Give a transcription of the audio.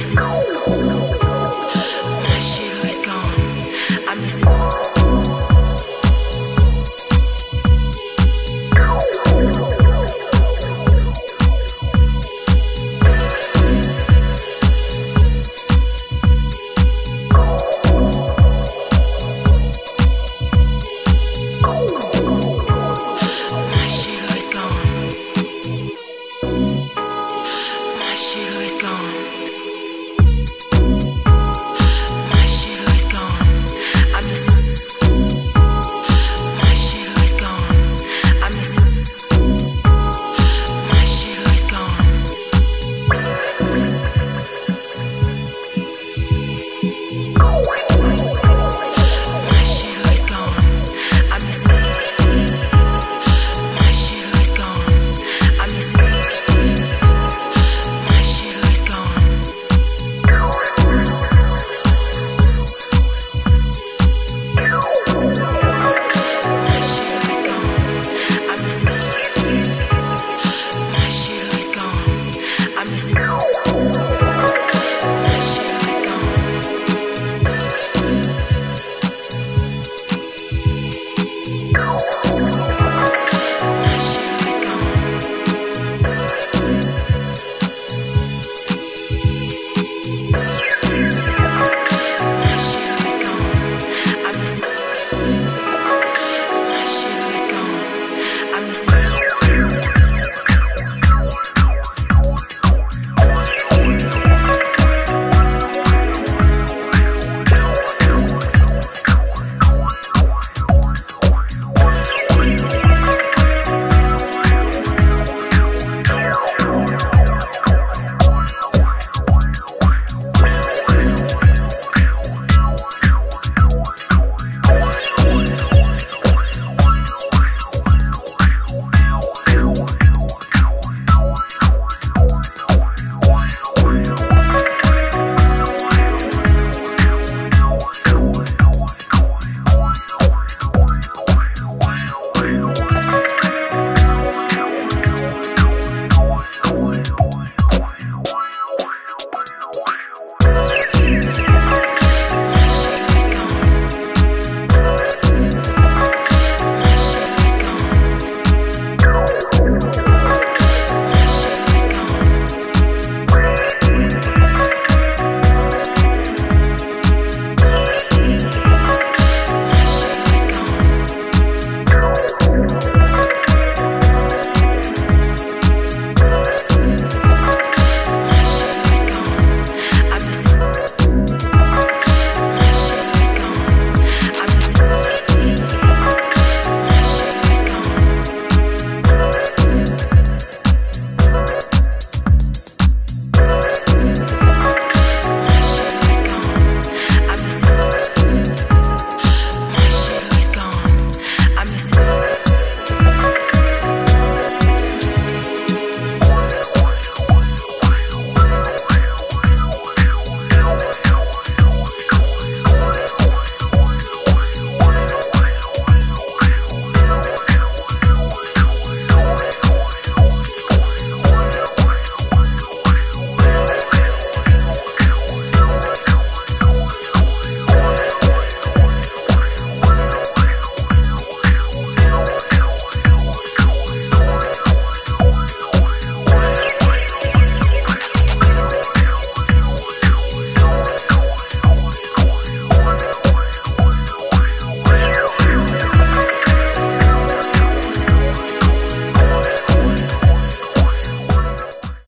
space.